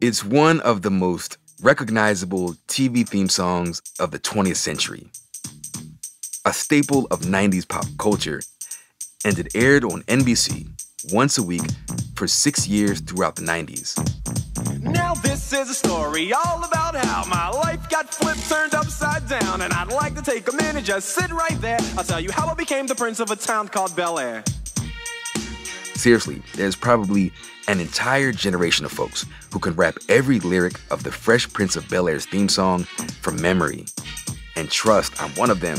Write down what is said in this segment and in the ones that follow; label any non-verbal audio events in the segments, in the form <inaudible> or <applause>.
It's one of the most recognizable TV theme songs of the 20th century. A staple of 90s pop culture, and it aired on NBC once a week for six years throughout the 90s. Now this is a story all about how my life got flipped, turned upside down, and I'd like to take a minute, just sit right there. I'll tell you how I became the prince of a town called Bel Air. Seriously, there's probably an entire generation of folks who can rap every lyric of the Fresh Prince of Bel Air's theme song from memory. And trust, I'm one of them.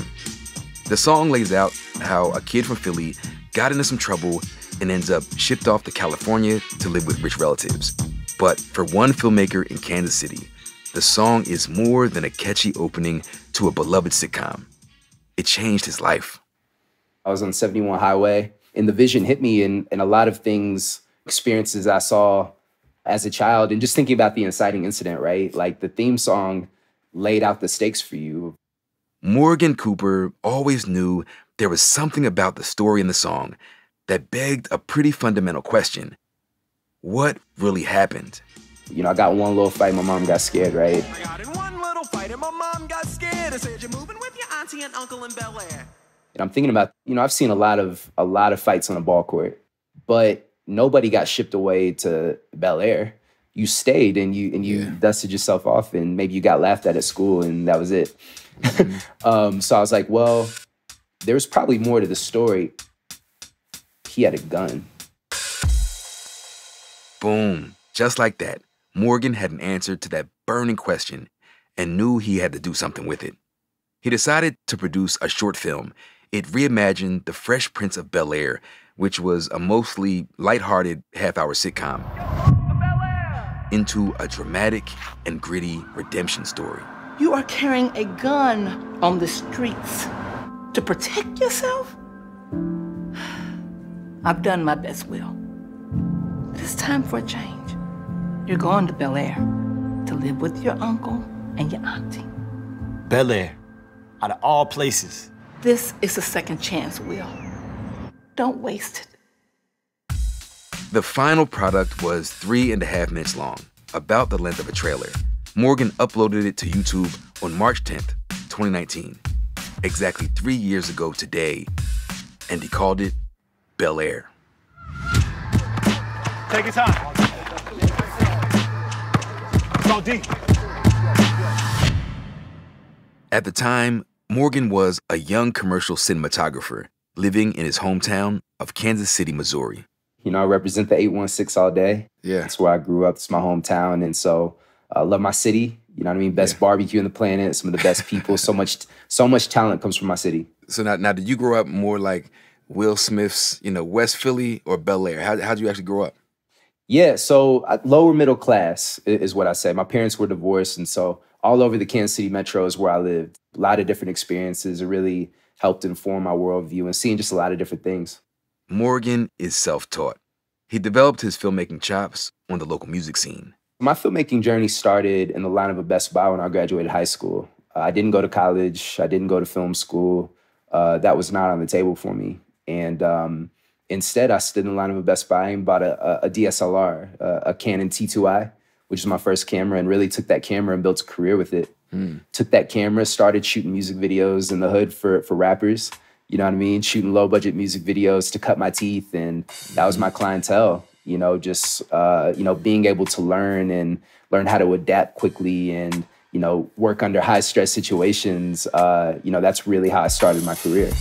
The song lays out how a kid from Philly got into some trouble and ends up shipped off to California to live with rich relatives. But for one filmmaker in Kansas City, the song is more than a catchy opening to a beloved sitcom. It changed his life. I was on 71 Highway, and the vision hit me, and, and a lot of things, experiences I saw as a child, and just thinking about the inciting incident, right? Like the theme song laid out the stakes for you. Morgan Cooper always knew there was something about the story in the song that begged a pretty fundamental question What really happened? You know, I got one little fight, my mom got scared, right? I got in one little fight, and my mom got scared and said, You're moving with your auntie and uncle in Bel Air. And I'm thinking about, you know, I've seen a lot of a lot of fights on a ball court, but nobody got shipped away to Bel Air. You stayed and you and you Yeah. dusted yourself off, and maybe you got laughed at at school, and that was it. <laughs> um, so I was like, well, there's probably more to the story. He had a gun. Boom. Just like that, Morgan had an answer to that burning question and knew he had to do something with it. He decided to produce a short film. It reimagined The Fresh Prince of Bel Air, which was a mostly lighthearted half hour sitcom, into a dramatic and gritty redemption story. You are carrying a gun on the streets to protect yourself? I've done my best, Will. But it's time for a change. You're going to Bel Air to live with your uncle and your auntie. Bel Air, out of all places. This is a second chance, Will. Don't waste it. The final product was three and a half minutes long, about the length of a trailer. Morgan uploaded it to YouTube on March 10th, 2019, exactly three years ago today, and he called it Bel Air. Take your time. Go deep. At the time, Morgan was a young commercial cinematographer living in his hometown of Kansas City, Missouri. You know, I represent the 816 all day. Yeah. That's where I grew up. It's my hometown. And so I love my city. You know what I mean? Best barbecue on the planet, some of the best people. so much <laughs> so much talent comes from my city. So now, now did you grow up more like Will Smith's, you know, West Philly or Bel Air? How how'd you actually grow up? Yeah, so uh, lower middle class is what I say. My parents were divorced, and so all over the Kansas City metro is where I lived. A lot of different experiences. It really helped inform my worldview and seeing just a lot of different things. Morgan is self-taught. He developed his filmmaking chops on the local music scene. My filmmaking journey started in the line of a Best Buy when I graduated high school. Uh, I didn't go to college. I didn't go to film school. Uh, that was not on the table for me. And um, instead, I stood in the line of a Best Buy and bought a, a, a DSLR, uh, a Canon T2i, which is my first camera, and really took that camera and built a career with it. Took that camera, started shooting music videos in the hood for for rappers. You know what I mean? Shooting low budget music videos to cut my teeth, and that was my clientele. You know, just uh, you know, being able to learn and learn how to adapt quickly, and you know, work under high stress situations. Uh, you know, that's really how I started my career.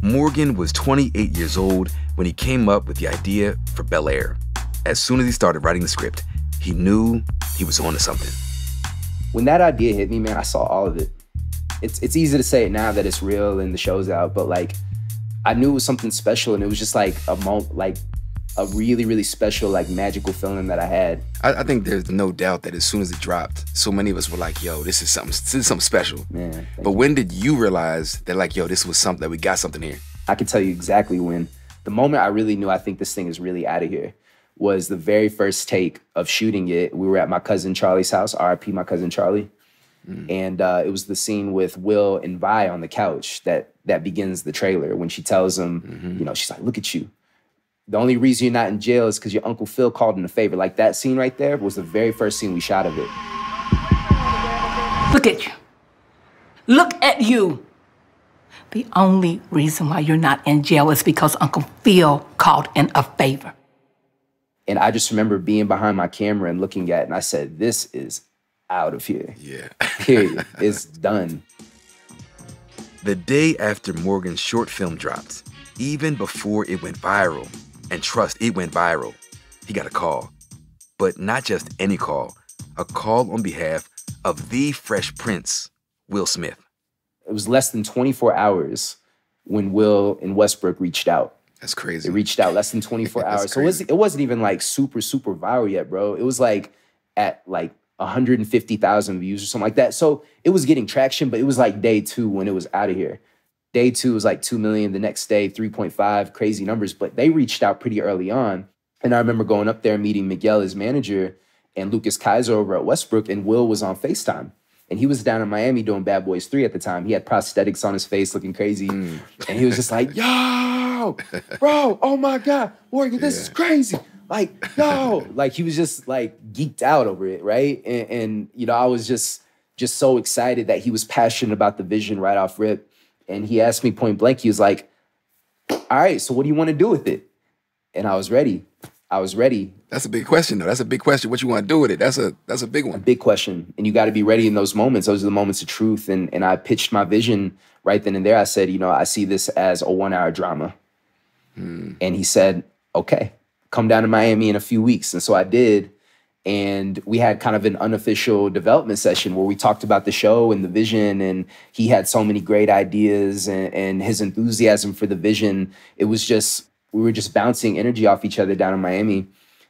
Morgan was 28 years old when he came up with the idea for Bel Air. As soon as he started writing the script, he knew he was onto something. when that idea hit me, man, I saw all of it. It's it's easy to say it now that it's real and the show's out, but like I knew it was something special and it was just like a moment like a really, really special, like magical feeling that I had. I, I think there's no doubt that as soon as it dropped, so many of us were like, "Yo, this is something. This is something special." Man, But when did you realize that, like, yo, this was something that we got something here? I can tell you exactly when. The moment I really knew I think this thing is really out of here was the very first take of shooting it. We were at my cousin Charlie's house, RIP my cousin Charlie. And uh, it was the scene with Will and Vi on the couch that that begins the trailer when she tells him, you know, she's like, look at you. The only reason you're not in jail is because your Uncle Phil called in a favor. Like that scene right there was the very first scene we shot of it. Look at you. Look at you. The only reason why you're not in jail is because Uncle Phil called in a favor. And I just remember being behind my camera and looking at it, and I said, This is out of here. Yeah. Period. <laughs> it's done. The day after Morgan's short film dropped, even before it went viral, and trust it went viral, he got a call. But not just any call, a call on behalf of the Fresh Prince, Will Smith. It was less than 24 hours when Will and Westbrook reached out. That's crazy. It reached out less than <laughs> 24 That's hours. So it, was, it wasn't even like super, super viral yet, bro. It was like at like 150,000 views or something like that. So it was getting traction, but it was like day two when it was out of here. Day two was like 2 million. The next day, 3.5, crazy numbers. But they reached out pretty early on. And I remember going up there meeting Miguel, his manager, and Lucas Kaiser over at Westbrook, and Will was on FaceTime. And he was down in Miami doing Bad Boys 3 at the time. He had prosthetics on his face looking crazy. Mm. And he was just like, <laughs> yo, bro, oh my God, Morgan, this is crazy. Like, yo. <laughs> like he was just like geeked out over it, right? And, and you know, I was just just so excited that he was passionate about the vision right off rip. And he asked me point blank, he was like, all right, so what do you want to do with it? And I was ready. I was ready. That's a big question, though. That's a big question. What you want to do with it? That's a that's a big one. big question and you got to be ready in those moments those are the moments of truth and and i pitched my vision right then and there i said you know i see this as a one hour drama Mm. and he said okay come down to miami in a few weeks. And so i did. And we had kind of an unofficial development session where we talked about the show and the vision. And he had so many great ideas and, and his enthusiasm for the vision. It was just we were just bouncing energy off each other down in miami.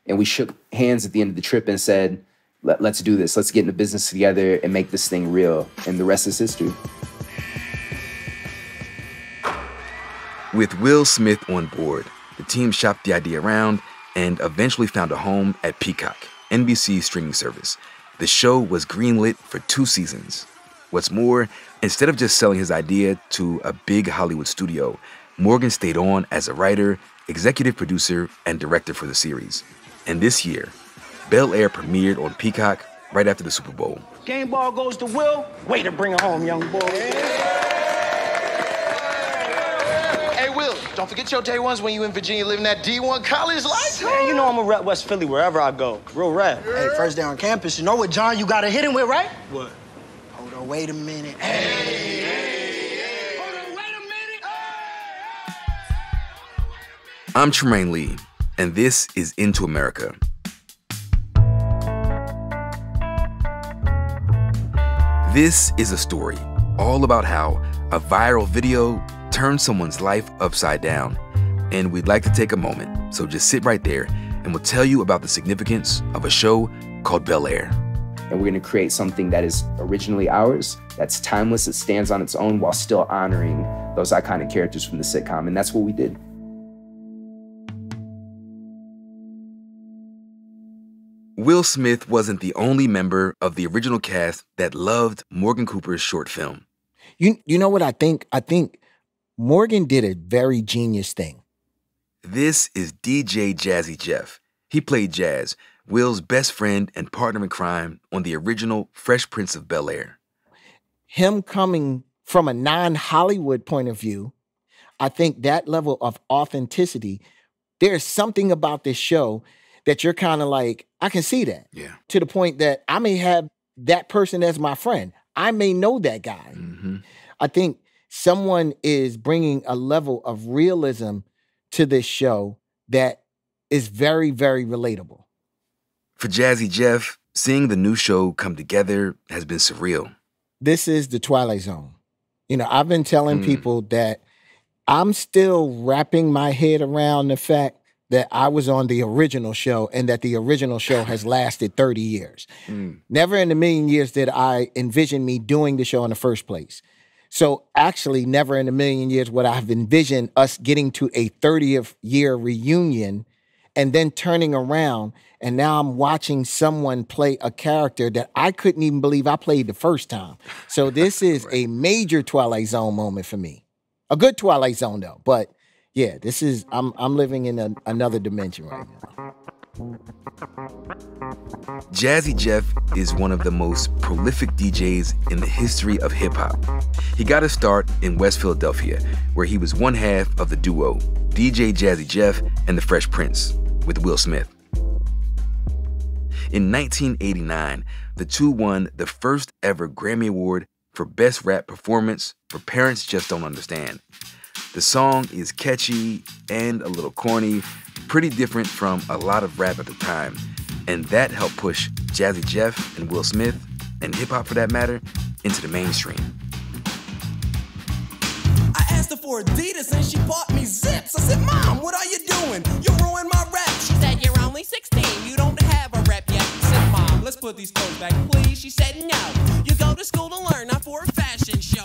And we shook hands at the end of the trip and said Let, let's do this. Let's get into business together and make this thing real. And the rest is history With Will Smith on board, the team shopped the idea around and eventually found a home at Peacock, NBC's streaming service. The show was greenlit for two seasons. What's more, instead of just selling his idea to a big Hollywood studio, Morgan stayed on as a writer, executive producer, and director for the series. And this year, Bel Air premiered on Peacock right after the Super Bowl. Game ball goes to Will. Way to bring it home, young boy. Hey, Will, don't forget your day ones when you in Virginia living that D1 college life. Man, you know I'm a rep West Philly wherever I go. Real rap. Hey, first day on campus, you know what, John, you gotta hit him with, right? What? Hold on, wait a minute. Hey. Hold on, wait a minute. I'm Trymaine Lee, and this is Into America. This is a story all about how a viral video turned someone's life upside down. And we'd like to take a moment, so just sit right there and we'll tell you about the significance of a show called Bel Air. and we're going to create something that is originally ours that's timeless it stands on its own while still honoring those iconic characters from the sitcom and that's what we did Will Smith wasn't the only member of the original cast that loved Morgan Cooper's short film. You you know what I think? I think Morgan did a very genius thing. This is DJ Jazzy Jeff. He played Jazz, Will's best friend and partner in crime on the original Fresh Prince of Bel Air. Him coming from a non-Hollywood point of view, I think that level of authenticity, there's something about this show that you're kind of like, I can see that. Yeah. To the point that I may have that person as my friend. I may know that guy. hmm I think someone is bringing a level of realism to this show that is very, very relatable. For Jazzy Jeff, seeing the new show come together has been surreal. This is the Twilight Zone. You know, I've been telling Mm. people that I'm still wrapping my head around the fact that I was on the original show and that the original show has <laughs> lasted 30 years. Mm. Never in a million years did I envision me doing the show in the first place. So actually, never in a million years would I have envisioned us getting to a 30th year reunion and then turning around and now I'm watching someone play a character that I couldn't even believe I played the first time. So <laughs> this is a major Twilight Zone moment for me. A good Twilight Zone though, but yeah, this is I'm I'm living in a, another dimension right now. Jazzy Jeff is one of the most prolific DJs in the history of hip hop. He got his start in West Philadelphia, where he was one half of the duo DJ Jazzy Jeff and the Fresh Prince with Will Smith. In 1989, the two won the first ever Grammy Award for Best Rap Performance for Parents Just Don't Understand. The song is catchy and a little corny, pretty different from a lot of rap at the time, and that helped push Jazzy Jeff and Will Smith, and hip hop for that matter, into the mainstream. I asked her for Adidas and she bought me zips. I said, Mom, what are you doing? You ruined my rap. She said, You're only 16. You don't have a rep yet. I said, Mom, let's put these clothes back, please. She said, No. You go to school to learn, not for a fashion show.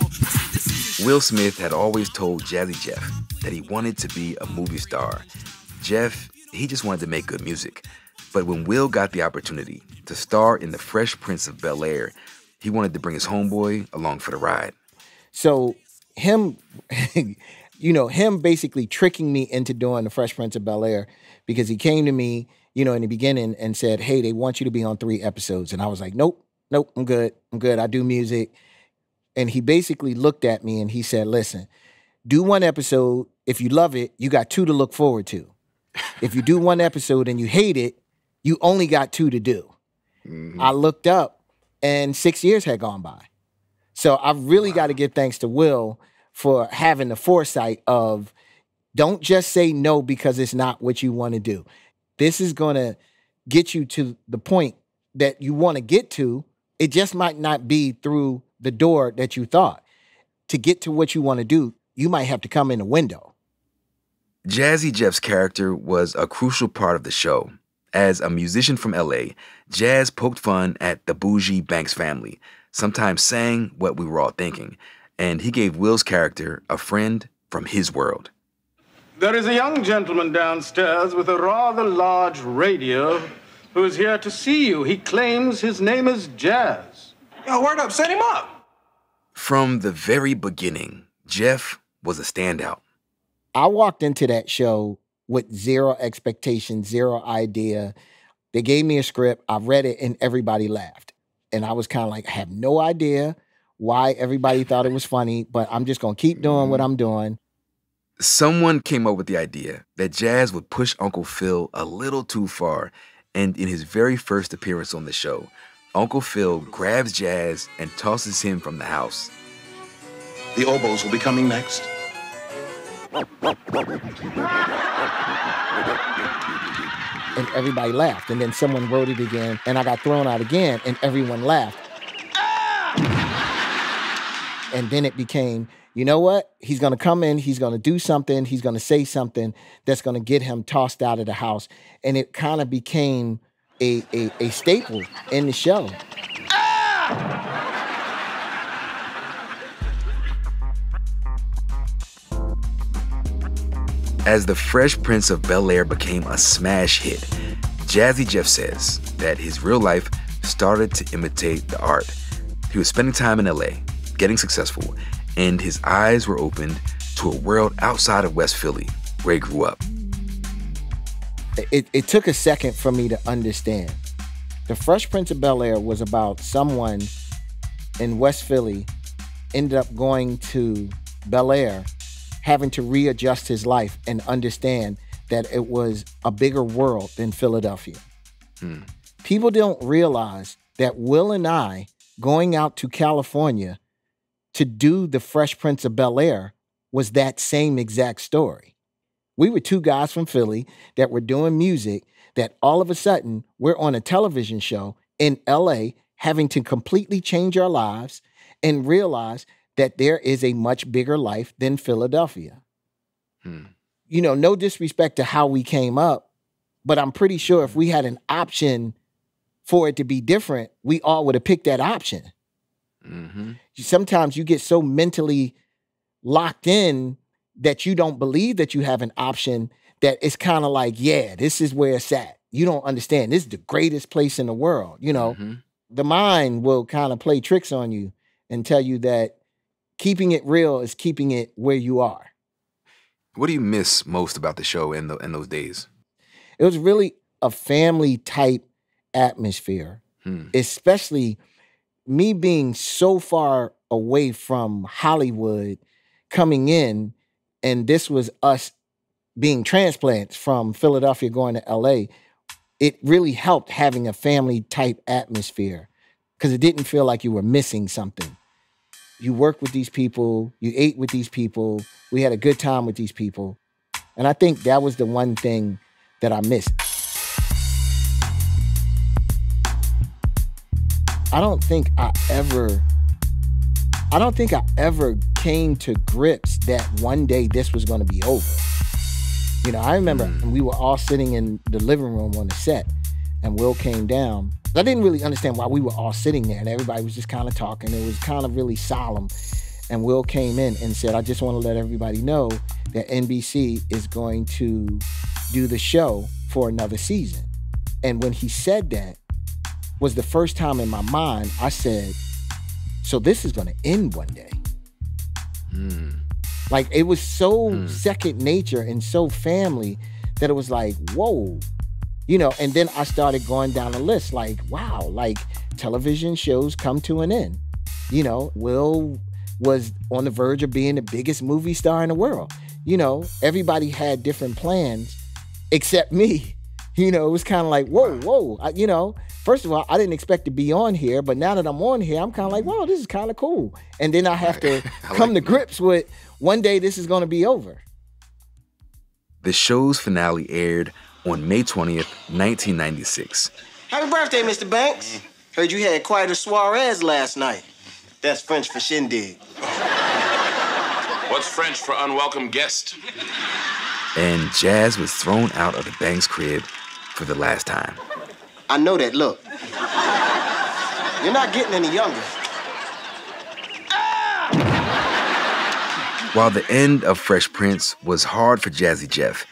Will Smith had always told Jazzy Jeff that he wanted to be a movie star. Jeff, he just wanted to make good music. But when Will got the opportunity to star in The Fresh Prince of Bel Air, he wanted to bring his homeboy along for the ride. So him, <laughs> you know, him basically tricking me into doing the Fresh Prince of Bel Air because he came to me, you know, in the beginning and said, "Hey, they want you to be on three episodes," and I was like, "Nope, nope, I'm good, I'm good. I do music." And he basically looked at me and he said, "Listen, do one episode. If you love it, you got two to look forward to. If you do one episode and you hate it, you only got two to do." Mm-hmm. I looked up, and six years had gone by. So I've really got to give thanks to Will for having the foresight of don't just say no because it's not what you want to do. This is going to get you to the point that you want to get to. It just might not be through the door that you thought. To get to what you want to do, you might have to come in a window. Jazzy Jeff's character was a crucial part of the show. As a musician from LA, Jazz poked fun at the bougie Banks family, sometimes saying what we were all thinking, and he gave Will's character a friend from his world. There is a young gentleman downstairs with a rather large radio who is here to see you. He claims his name is Jazz. Yo, word up, set him up. From the very beginning, Jeff was a standout. I walked into that show with zero expectation, zero idea. They gave me a script, I read it, and everybody laughed. And I was kind of like, I have no idea why everybody thought it was funny, but I'm just gonna keep doing what mm-hmm. I'm doing. Someone came up with the idea that Jazz would push Uncle Phil a little too far, and in his very first appearance on the show, Uncle Phil grabs Jazz and tosses him from the house. The oboes will be coming next. And everybody laughed. And then someone wrote it again, and I got thrown out again, and everyone laughed. And then it became, you know what? He's gonna come in, he's gonna do something, he's gonna say something that's gonna get him tossed out of the house. And it kind of became a, a, a staple in the show. As the Fresh Prince of Bel Air became a smash hit, Jazzy Jeff says that his real life started to imitate the art. He was spending time in LA, getting successful, and his eyes were opened to a world outside of West Philly, where he grew up. It, it took a second for me to understand. The Fresh Prince of Bel Air was about someone in West Philly ended up going to Bel Air, having to readjust his life and understand that it was a bigger world than Philadelphia. Hmm. People don't realize that Will and I going out to California to do the Fresh Prince of Bel Air was that same exact story. We were two guys from Philly that were doing music that all of a sudden we're on a television show in LA having to completely change our lives and realize that there is a much bigger life than Philadelphia. Hmm. You know, no disrespect to how we came up, but I'm pretty sure if mm-hmm. we had an option for it to be different, we all would have picked that option. Mm-hmm. Sometimes you get so mentally locked in that you don't believe that you have an option that it's kind of like, yeah, this is where it's at. You don't understand. This is the greatest place in the world. You know, mm-hmm. the mind will kind of play tricks on you and tell you that keeping it real is keeping it where you are. What do you miss most about the show in the in those days? It was really a family type atmosphere, Hmm. especially me being so far away from Hollywood coming in, and this was us being transplants from Philadelphia going to LA. It really helped having a family type atmosphere because it didn't feel like you were missing something. You worked with these people, you ate with these people, we had a good time with these people. And I think that was the one thing that I missed. I don't think I ever I don't think I ever came to grips that one day this was going to be over. You know, I remember hmm. we were all sitting in the living room on the set and Will came down. I didn't really understand why we were all sitting there and everybody was just kind of talking. It was kind of really solemn. And Will came in and said, I just want to let everybody know that NBC is going to do the show for another season. And when he said that, was the first time in my mind I said, so this is going to end one day. Hmm. Like it was so hmm. second nature and so family that it was like, whoa. You know, and then I started going down the list like, wow, like television shows come to an end. You know, Will was on the verge of being the biggest movie star in the world. You know, everybody had different plans except me. <laughs> You know, it was kind of like, whoa, whoa. I, you know, first of all, I didn't expect to be on here, but now that I'm on here, I'm kind of like, whoa, this is kind of cool. And then I have to <laughs> come to grips with one day this is going to be over. The show's finale aired on May 20th, 1996. Happy birthday, Mr. Banks. Heard you had quite a soiree last night. That's French for shindig. What's French for unwelcome guest? And Jazz was thrown out of the Banks crib for the last time. I know that look. You're not getting any younger. While the end of Fresh Prince was hard for Jazzy Jeff,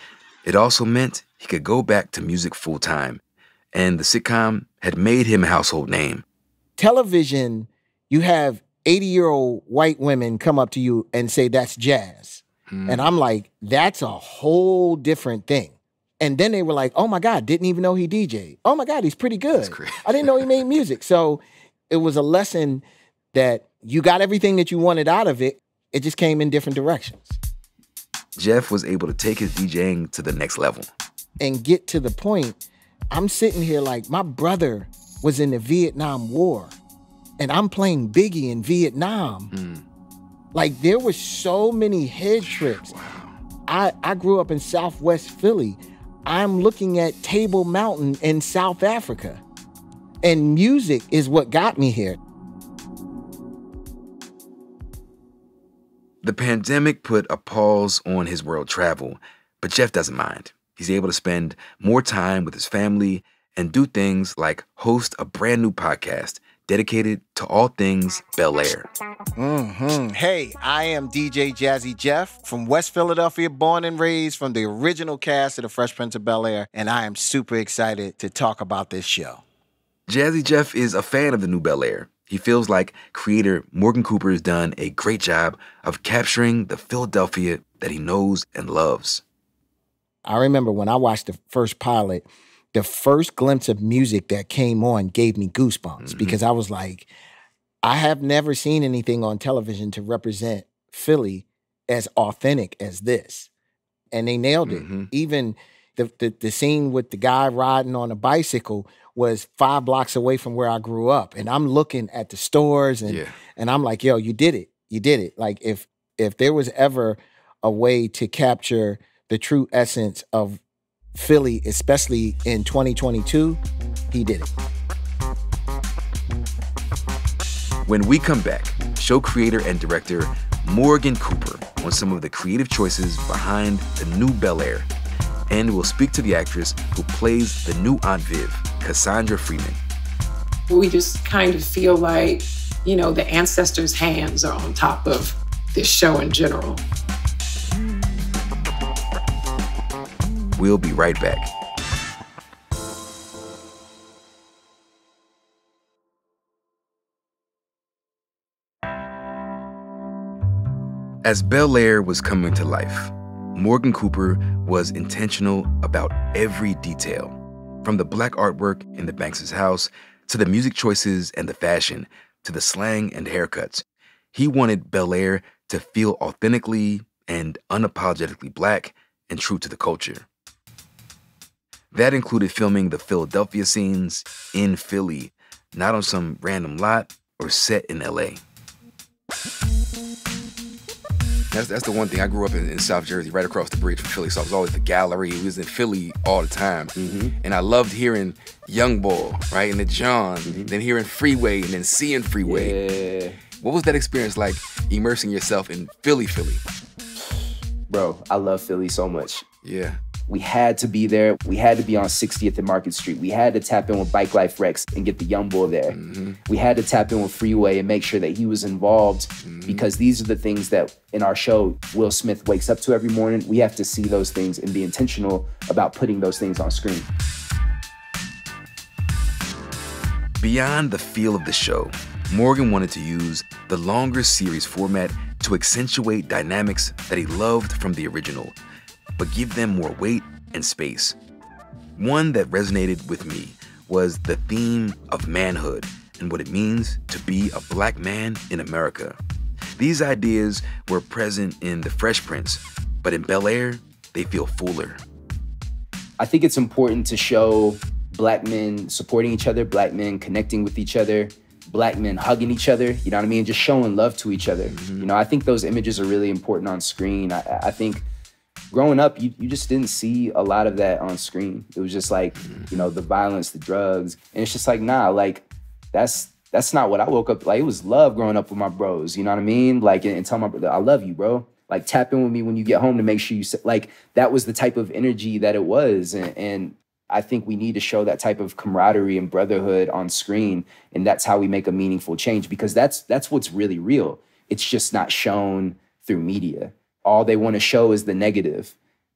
it also meant he could go back to music full time, and the sitcom had made him a household name. Television, you have 80 year old white women come up to you and say, that's jazz. Hmm. And I'm like, that's a whole different thing. And then they were like, oh my God, didn't even know he DJ. Oh my God, he's pretty good. I didn't know he made music. So it was a lesson that you got everything that you wanted out of it. It just came in different directions. Jeff was able to take his DJing to the next level. And get to the point, I'm sitting here like my brother was in the Vietnam War and I'm playing Biggie in Vietnam. Mm. Like there were so many head trips. I, I grew up in Southwest Philly. I'm looking at Table Mountain in South Africa. And music is what got me here. The pandemic put a pause on his world travel, but Jeff doesn't mind. He's able to spend more time with his family and do things like host a brand new podcast dedicated to all things Bel Air. hmm Hey, I am DJ Jazzy Jeff from West Philadelphia, born and raised from the original cast of The Fresh Prince of Bel Air, and I am super excited to talk about this show. Jazzy Jeff is a fan of the new Bel Air. He feels like creator Morgan Cooper has done a great job of capturing the Philadelphia that he knows and loves. I remember when I watched the first pilot, the first glimpse of music that came on gave me goosebumps mm-hmm. because I was like, I have never seen anything on television to represent Philly as authentic as this. And they nailed it. Mm-hmm. Even the, the the scene with the guy riding on a bicycle was five blocks away from where I grew up. And I'm looking at the stores and and I'm like, yo, you did it. You did it. Like if if there was ever a way to capture the true essence of Philly, especially in 2022, he did it. When we come back, show creator and director Morgan Cooper on some of the creative choices behind the new Bel Air. And we'll speak to the actress who plays the new Aunt Viv, Cassandra Freeman. We just kind of feel like, you know, the ancestors' hands are on top of this show in general. We'll be right back. As Bel Air was coming to life, Morgan Cooper was intentional about every detail, from the black artwork in the Banks' house to the music choices and the fashion to the slang and haircuts. He wanted Bel Air to feel authentically and unapologetically black and true to the culture. That included filming the Philadelphia scenes in Philly, not on some random lot or set in LA. That's, that's the one thing. I grew up in, in, South Jersey, right across the bridge from Philly, so I was always at the gallery. We was in Philly all the time. Mm-hmm. And I loved hearing Young Boy, right, and the John, mm-hmm. then hearing Freeway, and then seeing Freeway. Yeah. What was that experience like immersing yourself in Philly, Philly? Bro, I love Philly so much. Yeah. We had to be there. We had to be on 60th and Market Street. We had to tap in with Bike Life Rex and get the young boy there. Mm-hmm. We had to tap in with Freeway and make sure that he was involved mm-hmm. because these are the things that in our show Will Smith wakes up to every morning. We have to see those things and be intentional about putting those things on screen. Beyond the feel of the show, Morgan wanted to use the longer series format to accentuate dynamics that he loved from the original but give them more weight and space. One that resonated with me was the theme of manhood and what it means to be a black man in America. These ideas were present in The Fresh Prince, but in Bel Air, they feel fuller. I think it's important to show black men supporting each other, black men connecting with each other, black men hugging each other, you know what I mean? Just showing love to each other. Mm-hmm. You know, I think those images are really important on screen. I, I think growing up, you, you just didn't see a lot of that on screen. It was just like, mm. you know, the violence, the drugs. And it's just like, nah, like that's that's not what I woke up like. It was love growing up with my bros. You know what I mean? Like and, and tell my brother, I love you, bro. Like tap in with me when you get home to make sure you like that was the type of energy that it was. And, and I think we need to show that type of camaraderie and brotherhood on screen. And that's how we make a meaningful change because that's that's what's really real. It's just not shown through media all they want to show is the negative.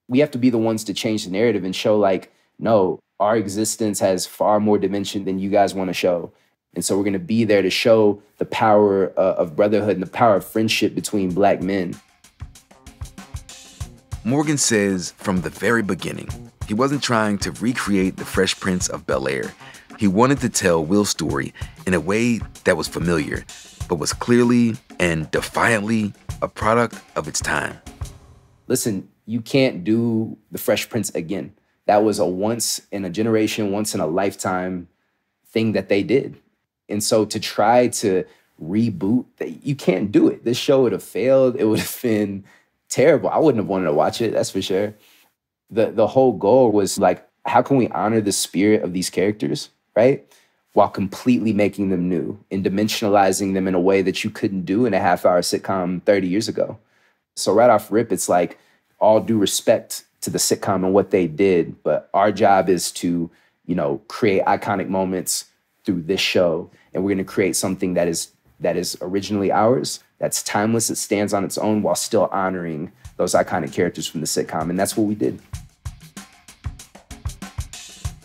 We have to be the ones to change the narrative and show, like, no, our existence has far more dimension than you guys want to show. And so we're going to be there to show the power uh, of brotherhood and the power of friendship between black men. Morgan says from the very beginning, he wasn't trying to recreate the Fresh Prince of Bel Air. He wanted to tell Will's story in a way that was familiar, but was clearly and defiantly a product of its time. Listen, you can't do the Fresh Prince again. That was a once in a generation, once in a lifetime thing that they did. And so to try to reboot, you can't do it. This show would have failed. It would have <laughs> been terrible. I wouldn't have wanted to watch it, that's for sure. The the whole goal was like, how can we honor the spirit of these characters, right? While completely making them new and dimensionalizing them in a way that you couldn't do in a half hour sitcom 30 years ago. So, right off rip, it's like all due respect to the sitcom and what they did, but our job is to, you know, create iconic moments through this show. And we're gonna create something that is that is originally ours, that's timeless, that stands on its own while still honoring those iconic characters from the sitcom. And that's what we did.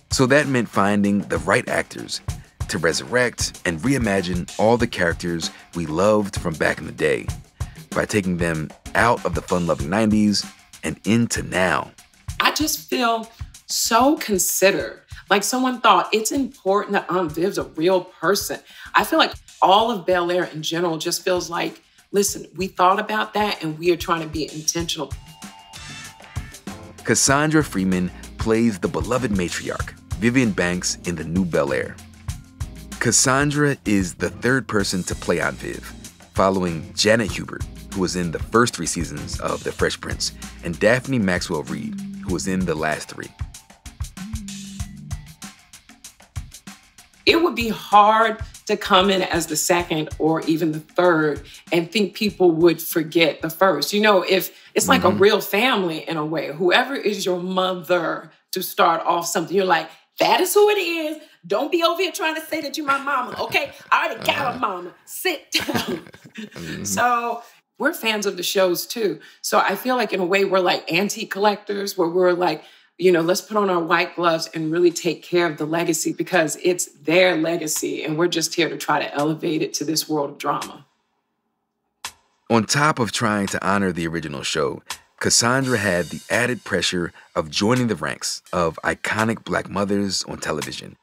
So that meant finding the right actors to resurrect and reimagine all the characters we loved from back in the day by taking them out of the fun loving 90s and into now. I just feel so considered. Like someone thought it's important that Aunt Viv's a real person. I feel like all of Bel Air in general just feels like, listen, we thought about that and we are trying to be intentional. Cassandra Freeman plays the beloved matriarch, Vivian Banks, in the new Bel Air. Cassandra is the third person to play Aunt Viv, following Janet Hubert, who was in the first three seasons of The Fresh Prince, and Daphne Maxwell Reid, who was in the last three. It would be hard to come in as the second or even the third and think people would forget the first. You know, if it's like mm-hmm. a real family in a way, whoever is your mother to start off something, you're like, that is who it is. Don't be over here trying to say that you're my mama. Okay, I already got a uh-huh. mama. Sit <laughs> down. mm-hmm. So we're fans of the shows too. So I feel like in a way we're like antique collectors, where we're like, you know, let's put on our white gloves and really take care of the legacy because it's their legacy, and we're just here to try to elevate it to this world of drama. On top of trying to honor the original show, Cassandra had the added pressure of joining the ranks of iconic black mothers on television.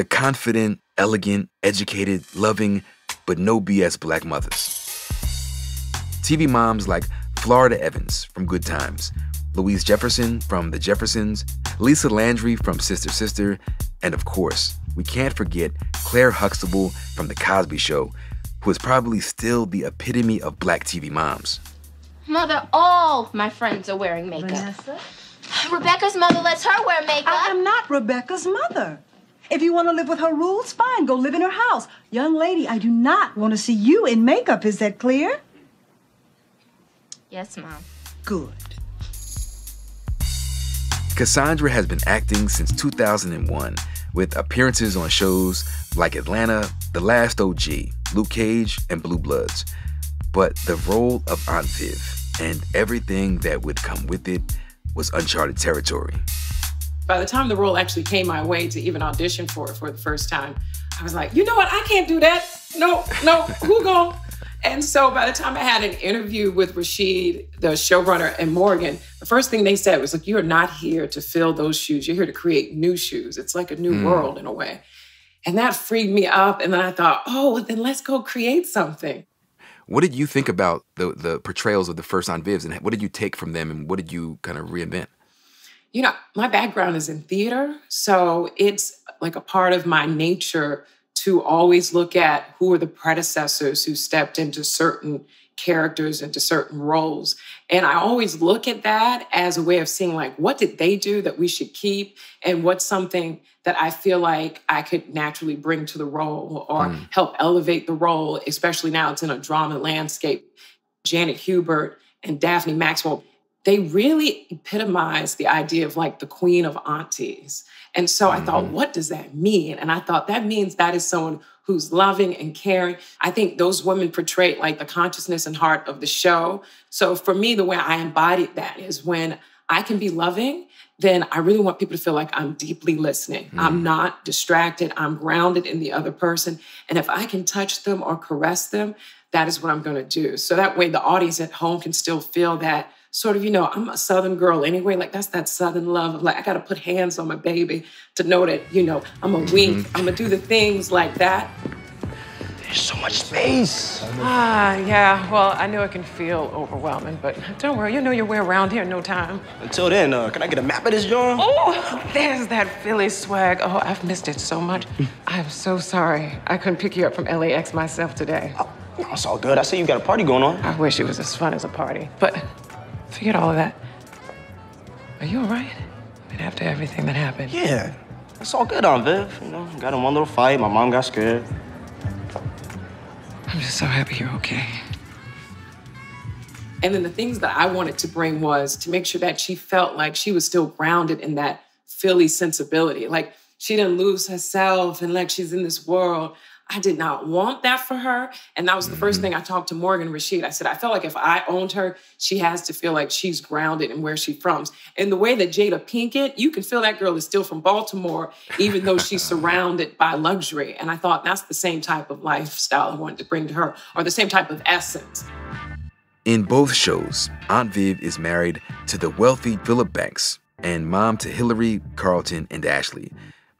The confident, elegant, educated, loving, but no BS black mothers. TV moms like Florida Evans from Good Times, Louise Jefferson from The Jeffersons, Lisa Landry from Sister Sister, and of course, we can't forget Claire Huxtable from The Cosby Show, who is probably still the epitome of black TV moms. Mother, all my friends are wearing makeup. Vanessa? Rebecca's mother lets her wear makeup. I am not Rebecca's mother. If you want to live with her rules, fine, go live in her house. Young lady, I do not want to see you in makeup. Is that clear? Yes, Mom. Good. Cassandra has been acting since 2001 with appearances on shows like Atlanta, The Last OG, Luke Cage, and Blue Bloods. But the role of Aunt Viv and everything that would come with it was uncharted territory. By the time the role actually came my way to even audition for it for the first time, I was like, you know what? I can't do that. No, no, who go? And so by the time I had an interview with Rasheed, the showrunner, and Morgan, the first thing they said was like, "You are not here to fill those shoes. You're here to create new shoes. It's like a new Mm. world in a way." And that freed me up. And then I thought, "Oh, well, then let's go create something." What did you think about the the portrayals of the first Aunt Vivs, and what did you take from them, and what did you kind of reinvent? You know, my background is in theater, so it's like a part of my nature to always look at who are the predecessors who stepped into certain characters, into certain roles. And I always look at that as a way of seeing, like, what did they do that we should keep? And what's something that I feel like I could naturally bring to the role or Mm. help elevate the role, especially now it's in a drama landscape. Janet Hubert and Daphne Maxwell, they really epitomize the idea of like the queen of aunties. And so I thought, mm-hmm. what does that mean? And I thought that means that is someone who's loving and caring. I think those women portrayed like the consciousness and heart of the show. So for me, the way I embodied that is when I can be loving, then I really want people to feel like I'm deeply listening. I'm mm. not distracted. I'm grounded in the other person. And if I can touch them or caress them, that is what I'm going to do. So that way the audience at home can still feel that sort of, you know, I'm a Southern girl anyway. Like that's that Southern love of like, I got to put hands on my baby to know that, you know, I'm a wink. I'm going to do the things like that. There's so much space. Ah, yeah. Well, I know it can feel overwhelming, but don't worry. You know your way around here in no time. Until then, uh, can I get a map of this joint? Oh, there's that Philly swag. Oh, I've missed it so much. I'm so sorry. I couldn't pick you up from LAX myself today. Oh, it's all good. I see you got a party going on. I wish it was as fun as a party, but forget all of that. Are you all right? I mean, after everything that happened. Yeah, it's all good Aunt Viv. You know, got in one little fight. My mom got scared. I'm just so happy you're okay. And then the things that I wanted to bring was to make sure that she felt like she was still grounded in that Philly sensibility. Like she didn't lose herself and like she's in this world. I did not want that for her. And that was the first mm-hmm. thing I talked to Morgan Rasheed. I said, I felt like if I owned her, she has to feel like she's grounded in where she's from. And the way that Jada Pinkett, you can feel that girl is still from Baltimore, even though she's <laughs> surrounded by luxury. And I thought that's the same type of lifestyle I wanted to bring to her, or the same type of essence. In both shows, Aunt Viv is married to the wealthy Philip Banks and mom to Hillary, Carlton, and Ashley.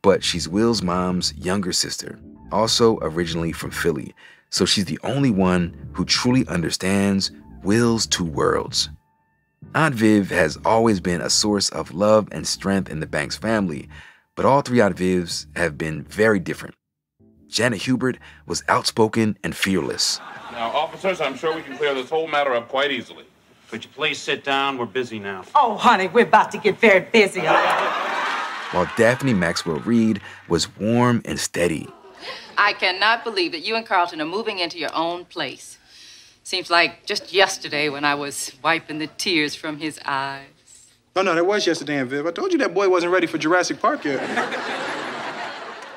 But she's Will's mom's younger sister, also originally from Philly. So she's the only one who truly understands Will's two worlds. Aunt Viv has always been a source of love and strength in the Banks family, but all three Aunt Vivs have been very different. Janet Hubert was outspoken and fearless. Now, officers, I'm sure we can clear this whole matter up quite easily. Could you please sit down? We're busy now. Oh, honey, we're about to get very busy. while Daphne Maxwell Reid was warm and steady. I cannot believe that you and Carlton are moving into your own place. Seems like just yesterday when I was wiping the tears from his eyes. No, no, that was yesterday Aunt Viv. I told you that boy wasn't ready for Jurassic Park yet.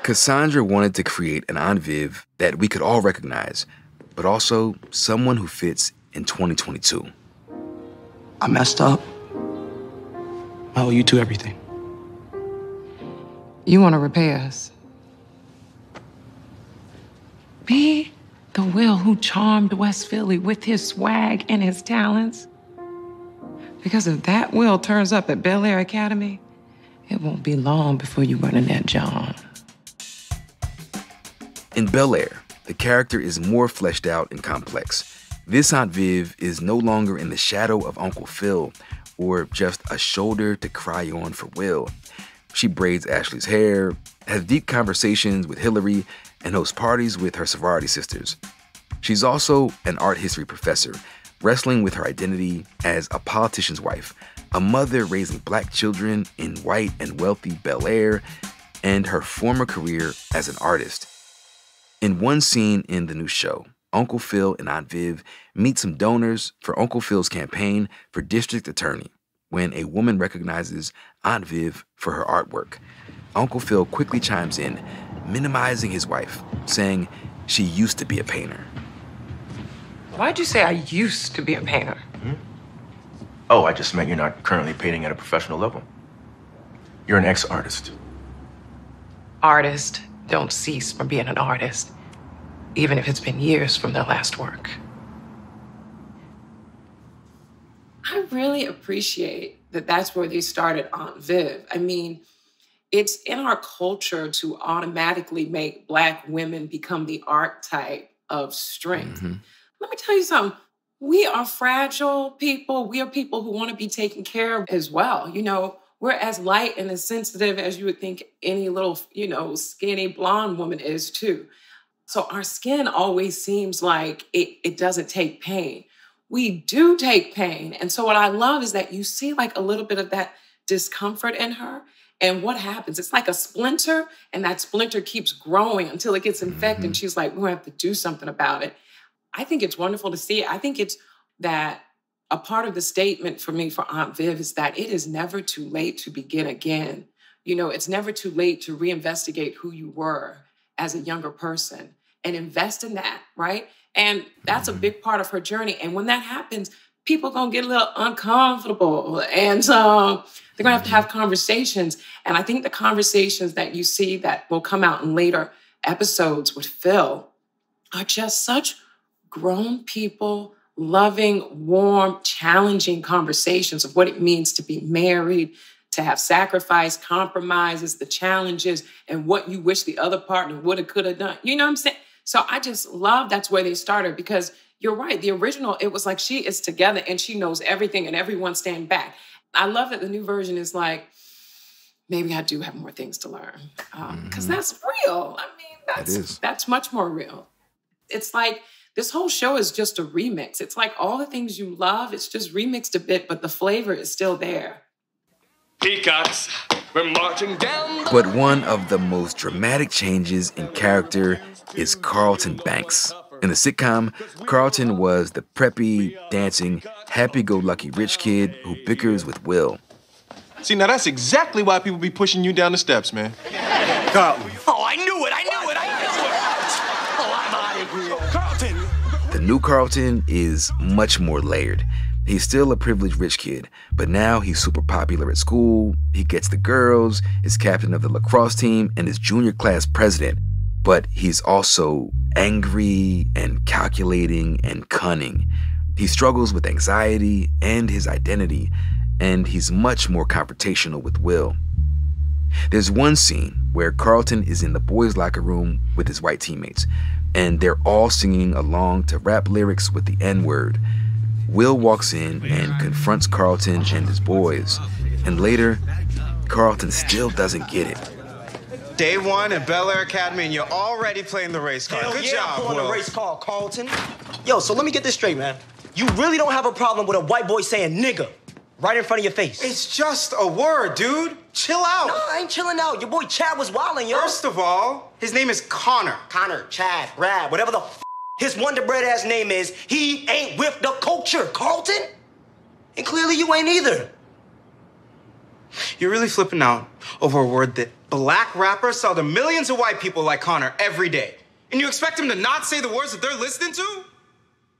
Cassandra wanted to create an Aunt Viv that we could all recognize, but also someone who fits in 2022. I messed up. I owe you two everything. You want to repay us? Be the Will who charmed West Philly with his swag and his talents. Because if that Will turns up at Bel Air Academy, it won't be long before you run in that John. In Bel Air, the character is more fleshed out and complex. This Aunt Viv is no longer in the shadow of Uncle Phil or just a shoulder to cry on for Will. She braids Ashley's hair, has deep conversations with Hillary, and hosts parties with her sorority sisters. She's also an art history professor, wrestling with her identity as a politician's wife, a mother raising black children in white and wealthy Bel Air, and her former career as an artist. In one scene in the new show, Uncle Phil and Aunt Viv meet some donors for Uncle Phil's campaign for district attorney when a woman recognizes Aunt Viv for her artwork. Uncle Phil quickly chimes in, minimizing his wife, saying she used to be a painter. Why'd you say I used to be a painter? Hmm? Oh, I just meant you're not currently painting at a professional level. You're an ex artist. Artists don't cease from being an artist, even if it's been years from their last work. I really appreciate that that's where they started Aunt Viv. I mean, it's in our culture to automatically make Black women become the archetype of strength. Mm-hmm. Let me tell you something. We are fragile people. We are people who want to be taken care of as well. You know, we're as light and as sensitive as you would think any little, you know, skinny blonde woman is too. So our skin always seems like it, it doesn't take pain. We do take pain. And so what I love is that you see like a little bit of that discomfort in her. And what happens? It's like a splinter, and that splinter keeps growing until it gets infected. And she's like, we have to do something about it. I think it's wonderful to see. I think it's that a part of the statement for me for Aunt Viv is that it is never too late to begin again. You know, it's never too late to reinvestigate who you were as a younger person and invest in that, right? And that's a mm-hmm. big part of her journey. And when that happens, people gonna get a little uncomfortable, and um, they're gonna have to have conversations. And I think the conversations that you see that will come out in later episodes with Phil are just such grown people loving, warm, challenging conversations of what it means to be married, to have sacrifice, compromises, the challenges, and what you wish the other partner would have, could have done. You know what I'm saying? So I just love that's where they started because you're right. The original, it was like she is together and she knows everything and everyone stand back. I love that the new version is like, maybe I do have more things to learn um, because mm-hmm. that's real. I mean, that's is. that's much more real. It's like this whole show is just a remix. It's like all the things you love, it's just remixed a bit, but the flavor is still there. Peacocks, we're marching down. But one of the most dramatic changes in character is Carlton Banks. In the sitcom, Carlton was the preppy, dancing, happy go lucky rich kid who bickers with Will. See, now that's exactly why people be pushing you down the steps, man. Carlton. Oh, I knew it. I knew it. I knew it. Oh, I'm out of here. Carlton. The new Carlton is much more layered. He's still a privileged rich kid, but now he's super popular at school. He gets the girls, is captain of the lacrosse team, and is junior class president. But he's also angry and calculating and cunning. He struggles with anxiety and his identity, and he's much more confrontational with Will. There's one scene where Carlton is in the boys' locker room with his white teammates, and they're all singing along to rap lyrics with the N word. Will walks in and confronts Carlton and his boys, and later, Carlton still doesn't get it. Day one at Bel Air Academy, and you're already playing the race car. Hell Good yeah, job, I'm pulling Will. a race car, Carlton. Yo, so let me get this straight, man. You really don't have a problem with a white boy saying nigga right in front of your face? It's just a word, dude. Chill out. No, I ain't chilling out. Your boy Chad was wildin', yo. First of all, his name is Connor. Connor, Chad, Brad, whatever the f- his Wonder Bread ass name is, he ain't with the culture, Carlton. And clearly you ain't either. You're really flipping out over a word that black rappers sell to millions of white people like Connor every day. And you expect him to not say the words that they're listening to?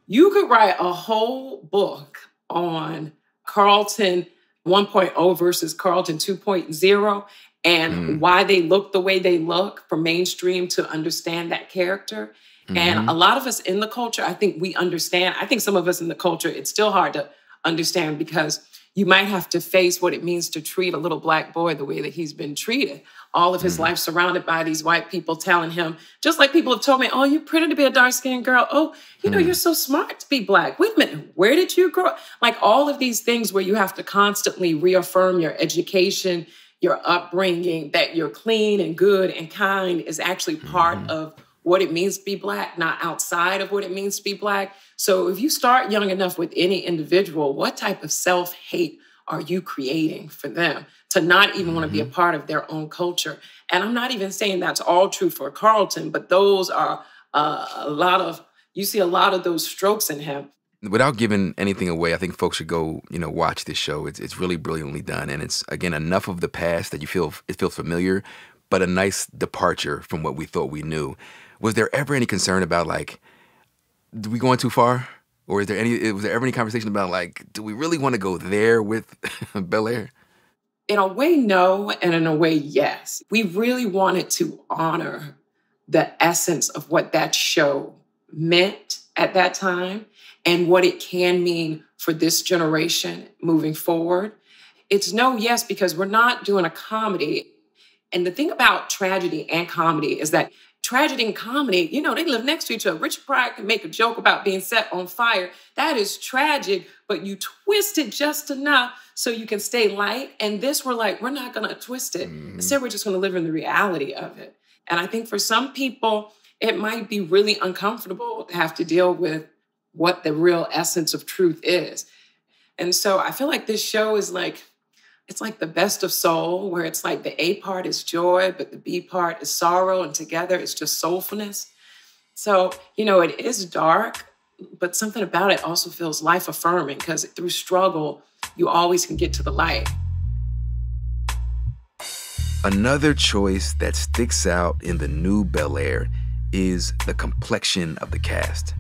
You could write a whole book on Carlton 1.0 versus Carlton 2.0 and why they look the way they look for mainstream to understand that character. And Mhm. a lot of us in the culture, I think we understand. I think some of us in the culture, it's still hard to understand because you might have to face what it means to treat a little black boy the way that he's been treated. All of his mm-hmm. life surrounded by these white people telling him, just like people have told me, oh, you're pretty to be a dark skinned girl. Oh, you know, mm-hmm. you're so smart to be black. Wait a minute, where did you grow up? Like all of these things where you have to constantly reaffirm your education, your upbringing, that you're clean and good and kind is actually part mm-hmm. of what it means to be black, not outside of what it means to be black. So if you start young enough with any individual, what type of self hate are you creating for them to not even want to be a part of their own culture? And I'm not even saying that's all true for Carlton, but those are uh, a lot of, you see a lot of those strokes in him. Without giving anything away, I think folks should go, you know, watch this show. It's it's really brilliantly done, and it's again enough of the past that you feel it feels familiar, but a nice departure from what we thought we knew. Was there ever any concern about like, do we going too far, or is there any eh, was there ever any conversation about like, do we really want to go there with <laughs> Bel Air? In a way, no, and in a way, yes. We really wanted to honor the essence of what that show meant at that time and what it can mean for this generation moving forward. It's no yes because we're not doing a comedy. And the thing about tragedy and comedy is that tragedy and comedy, you know, they live next to each other. Richard Pryor can make a joke about being set on fire. That is tragic, but you twist it just enough so you can stay light. And this, we're like, we're not going to twist it. Mm-hmm. Instead, we're just going to live in the reality of it. And I think for some people, it might be really uncomfortable to have to deal with what the real essence of truth is. And so I feel like this show is like, it's like the best of soul, where it's like the A part is joy, but the B part is sorrow, and together it's just soulfulness. So, you know, it is dark, but something about it also feels life affirming because through struggle, you always can get to the light. Another choice that sticks out in the new Bel Air is the complexion of the cast.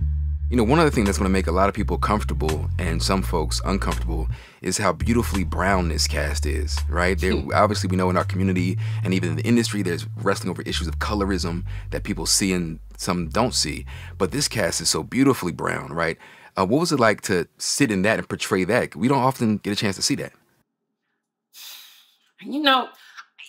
You know, one other thing that's going to make a lot of people comfortable and some folks uncomfortable is how beautifully brown this cast is, right? There, obviously, we know in our community and even in the industry, there's wrestling over issues of colorism that people see and some don't see. But this cast is so beautifully brown, right? Uh, what was it like to sit in that and portray that? We don't often get a chance to see that. You know,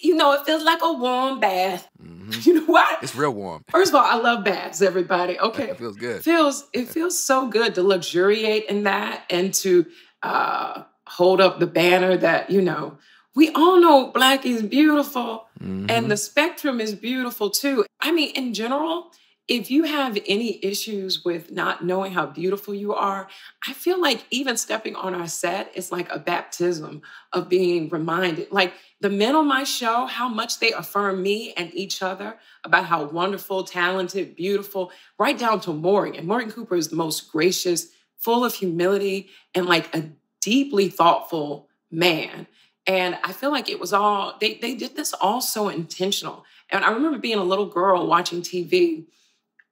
you know, it feels like a warm bath. <laughs> You know what? It's real warm. First of all, I love baths, everybody. Okay. It feels good. feels it <laughs> feels so good to luxuriate in that and to uh, hold up the banner that you know we all know black is beautiful and the spectrum is beautiful too. I mean, in general, if you have any issues with not knowing how beautiful you are, I feel like even stepping on our set is like a baptism of being reminded. Like the men on my show, how much they affirm me and each other about how wonderful, talented, beautiful, right down to Morgan. And Morgan Cooper is the most gracious, full of humility, and like a deeply thoughtful man. And I feel like it was all, they, they did this all so intentional. And I remember being a little girl watching TV.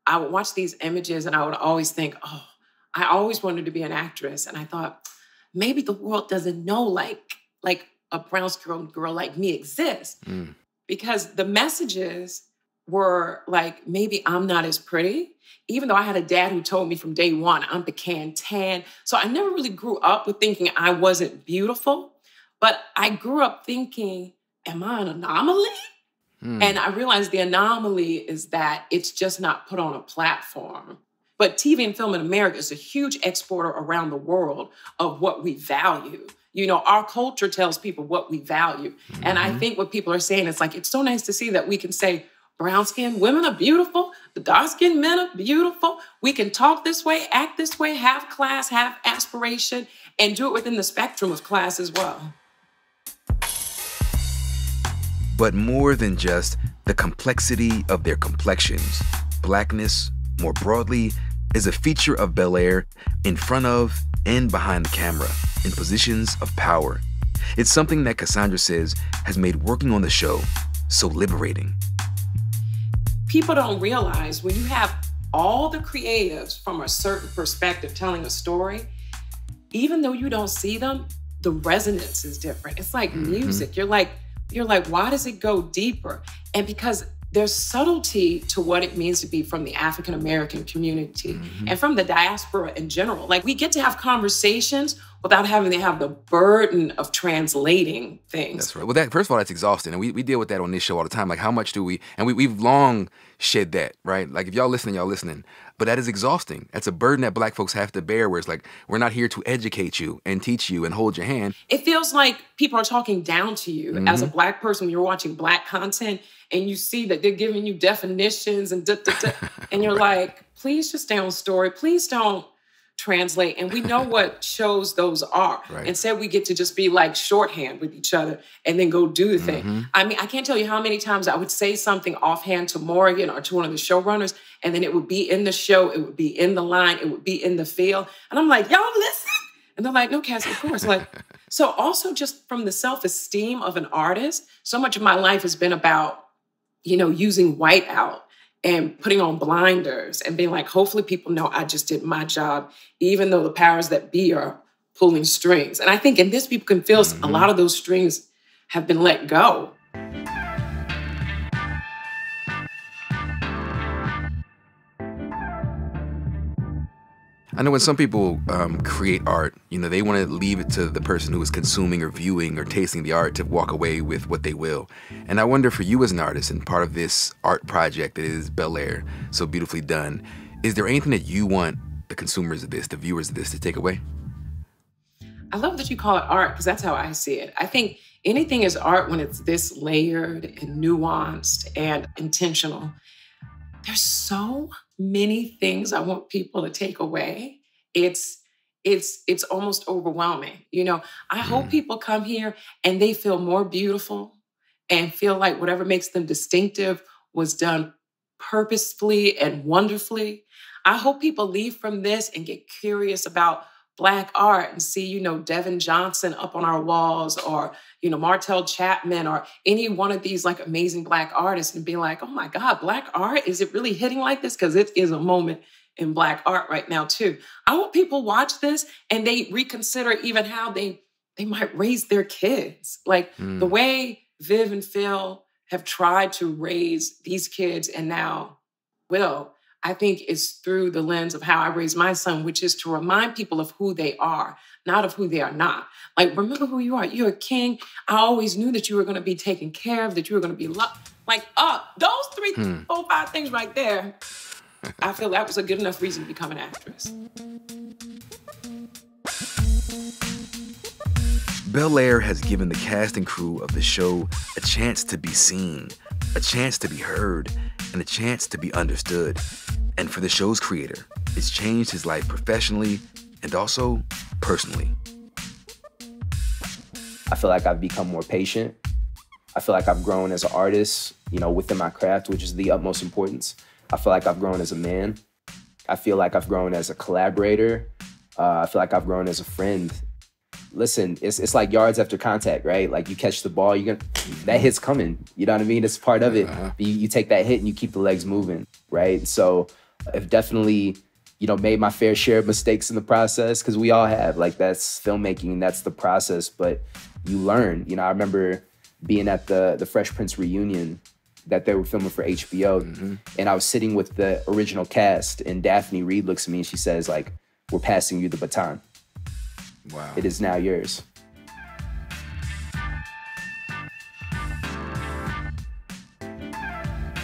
I would watch these images and I would always think, oh, I always wanted to be an actress. And I thought, maybe the world doesn't know like, like a brown skin girl like me exists. Hmm. Because the messages were like, maybe I'm not as pretty, even though I had a dad who told me from day one, I'm pecan tan. So I never really grew up with thinking I wasn't beautiful, but I grew up thinking, am I an anomaly? Hmm. And I realized the anomaly is that it's just not put on a platform. But TV and film in America is a huge exporter around the world of what we value. You know, our culture tells people what we value. And I mm-hmm. think what people are saying is like, it's so nice to see that we can say, brown skinned women are beautiful, the dark skinned men are beautiful. We can talk this way, act this way, have class, have aspiration, and do it within the spectrum of class as well. But more than just the complexity of their complexions, blackness, more broadly, is a feature of Bel Air in front of and behind the camera, in positions of power. It's something that Cassandra says has made working on the show so liberating. People don't realize when you have all the creatives from a certain perspective telling a story, even though you don't see them, the resonance is different. It's like mm-hmm. music. You're like, you're like, why does it go deeper? And because there's subtlety to what it means to be from the African American community mm-hmm. and from the diaspora in general. Like we get to have conversations without having to have the burden of translating things. That's right. Well, that first of all, that's exhausting, and we, we deal with that on this show all the time. Like, how much do we? And we we've long shed that, right? Like, if y'all listening, y'all listening. But that is exhausting. That's a burden that Black folks have to bear. Where it's like we're not here to educate you and teach you and hold your hand. It feels like people are talking down to you Mm-hmm. as a black person when you're watching black content and you see that they're giving you definitions and da, da, da, <laughs> and you're like, please just stay on story. Please don't translate. And we know <laughs> what shows those are. Right. Instead, we get to just be like shorthand with each other and then go do the thing. Mhm. I mean, I can't tell you how many times I would say something offhand to Morgan or to one of the showrunners, and then it would be in the show, it would be in the line, it would be in the field. And I'm like, y'all listen. And they're like, no, Cassie, of course. Like, <laughs> so also just from the self-esteem of an artist, so much of my life has been about, you know, using white out and putting on blinders and being like, hopefully people know I just did my job, even though the powers that be are pulling strings. And I think in this, people can feel a mm-hmm. lot of those strings have been let go. I know when some people um, create art, you know, they want to leave it to the person who is consuming or viewing or tasting the art to walk away with what they will. And I wonder for you as an artist and part of this art project that is Bel Air, so beautifully done, is there anything that you want the consumers of this, the viewers of this, to take away? I love that you call it art because that's how I see it. I think anything is art when it's this layered and nuanced and intentional. There's so many things I want people to take away. It's it's it's almost overwhelming. You know, I hope mm. people come here and they feel more beautiful and feel like whatever makes them distinctive was done purposefully and wonderfully. I hope people leave from this and get curious about black art and see, you know, Devin Johnson up on our walls or, you know, Martell Chapman or any one of these like amazing black artists and be like, oh my God, black art, is it really hitting like this? Because it is a moment in black art right now too. I hope people watch this and they reconsider even how they they might raise their kids. Like Mm. the way Viv and Phil have tried to raise these kids and now will, I think is through the lens of how I raised my son, which is to remind people of who they are, not of who they are not. Like, remember who you are. You're a king. I always knew that you were going to be taken care of, that you were going to be loved. Like, uh, those three, Hmm. four, five things right there. I feel that was a good enough reason to become an actress. Bel Air has given the cast and crew of the show a chance to be seen, a chance to be heard, and a chance to be understood. And for the show's creator, it's changed his life professionally and also personally. I feel like I've become more patient. I feel like I've grown as an artist, you know, within my craft, which is the utmost importance. I feel like I've grown as a man. I feel like I've grown as a collaborator. Uh, I feel like I've grown as a friend. Listen, it's it's like yards after contact, right? Like you catch the ball, you gonna that hit's coming. You know what I mean? It's part of it. Uh-huh. You, you take that hit and you keep the legs moving, right? So I've definitely, you know, made my fair share of mistakes in the process because we all have. Like that's filmmaking, and that's the process. But you learn. You know, I remember being at the the Fresh Prince reunion that they were filming for HBO, mm-hmm. and I was sitting with the original cast, and Daphne Reid looks at me and she says, like, "We're passing you the baton. Wow, it is now yours."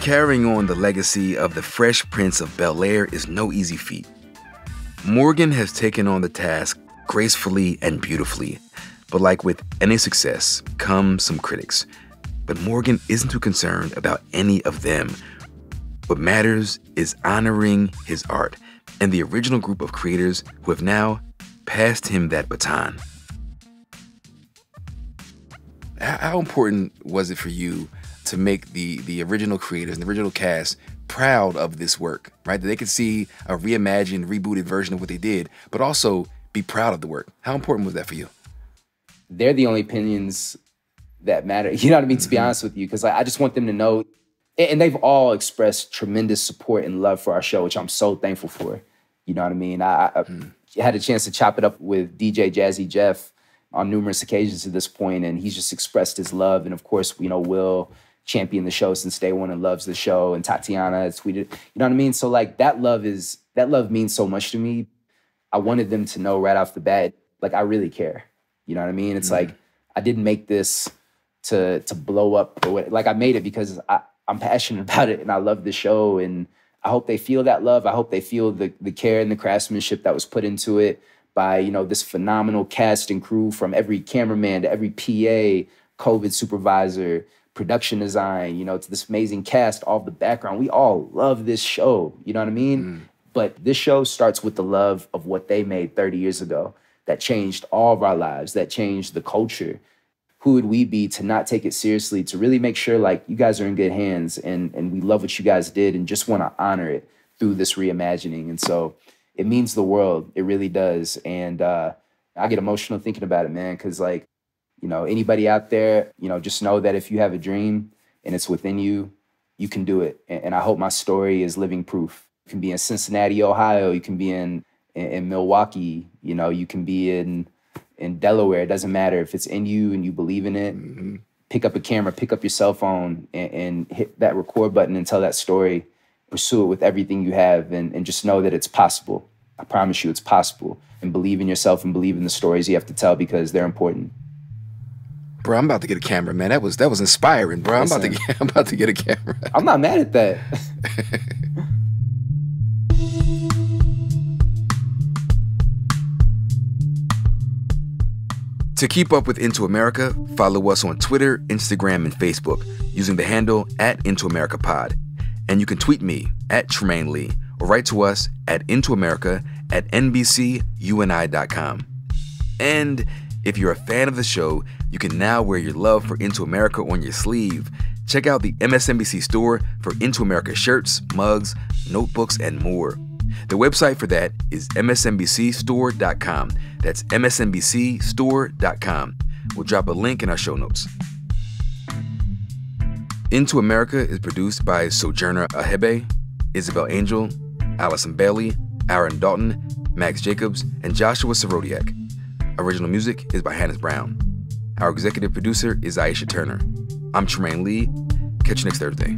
Carrying on the legacy of the Fresh Prince of Bel Air is no easy feat. Morgan has taken on the task gracefully and beautifully, but like with any success, come some critics. But Morgan isn't too concerned about any of them. What matters is honoring his art and the original group of creators who have now passed him that baton. How, how important was it for you to make the the original creators and the original cast proud of this work, right? That they could see a reimagined, rebooted version of what they did, but also be proud of the work. How important was that for you? They're the only opinions that matter. <laughs> You know what I mean? To be mm-hmm. honest with you, because I, I just want them to know, and and they've all expressed tremendous support and love for our show, which I'm so thankful for. You know what I mean? I, I I had a chance to chop it up with DJ Jazzy Jeff on numerous occasions at this point, and he's just expressed his love. And of course, you know, Will championed the show since day one and loves the show, and Tatyana tweeted, you know what I mean? So like that love is that love means so much to me. I wanted them to know right off the bat, like I really care. You know what I mean? It's mm-hmm. like I didn't make this to to blow up or what. Like I made it because I, I'm passionate <laughs> about it and I love the show and I hope they feel that love. I hope they feel the the care and the craftsmanship that was put into it by you know this phenomenal cast and crew from every cameraman to every PA, COVID supervisor, production design, you know, to this amazing cast, all the background. We all love this show. You know what I mean? Mm. But this show starts with the love of what they made 30 years ago that changed all of our lives, that changed the culture. Who would we be to not take it seriously, to really make sure like you guys are in good hands and, and we love what you guys did and just want to honor it through this reimagining. And so it means the world. It really does. And uh, I get emotional thinking about it, man, because like, you know, anybody out there, you know, just know that if you have a dream and it's within you, you can do it. And, and I hope my story is living proof. You can be in Cincinnati, Ohio. You can be in, in in Milwaukee. You know, you can be in in Delaware. It doesn't matter if it's in you and you believe in it. Mm-hmm. Pick up a camera, pick up your cell phone, and, and hit that record button and tell that story. Pursue it with everything you have, and, and just know that it's possible. I promise you, it's possible. And believe in yourself and believe in the stories you have to tell because they're important. Bro, I'm about to get a camera, man. That was that was inspiring, bro. I'm about to get, <laughs> I'm about to get a camera. I'm not mad at that. <laughs> To keep up with Into America, follow us on Twitter, Instagram, and Facebook using the handle at Into America Pod. And you can tweet me at Trymaine Lee or write to us at IntoAmerica at NBCUNI.com. And if you're a fan of the show, you can now wear your love for Into America on your sleeve. Check out the MSNBC store for Into America shirts, mugs, notebooks, and more. The website for that is msnbcstore.com. That's msnbcstore.com. We'll drop a link in our show notes. Into America is produced by Sojourner Ahebee, Isabel Angell, Allison Bailey, Aaron Dalton, Max Jacobs, and Joshua Sorodiak. Original music is by Hannis Brown. Our executive producer is Aisha Turner. I'm Trymaine Lee. Catch you next Thursday.